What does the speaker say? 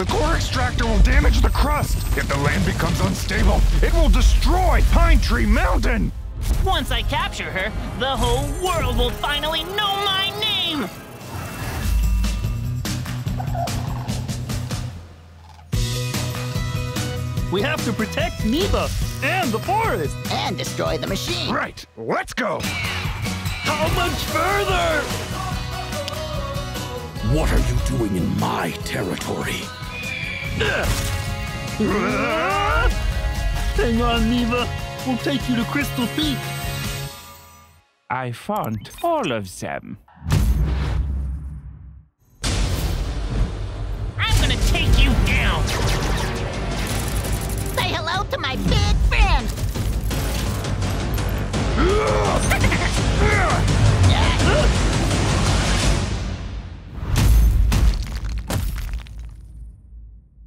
The core extractor will damage the crust. If the land becomes unstable, it will destroy Pine Tree Mountain. Once I capture her, the whole world will finally know my name! We have to protect Neva and the forest. And destroy the machine. Right, let's go. How much further? What are you doing in my territory? Hang on, Neva. We'll take you to Crystal Peak. I found all of them. I'm gonna take you down! Say hello to my big